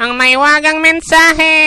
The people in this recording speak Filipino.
ang maiwagang mensahe.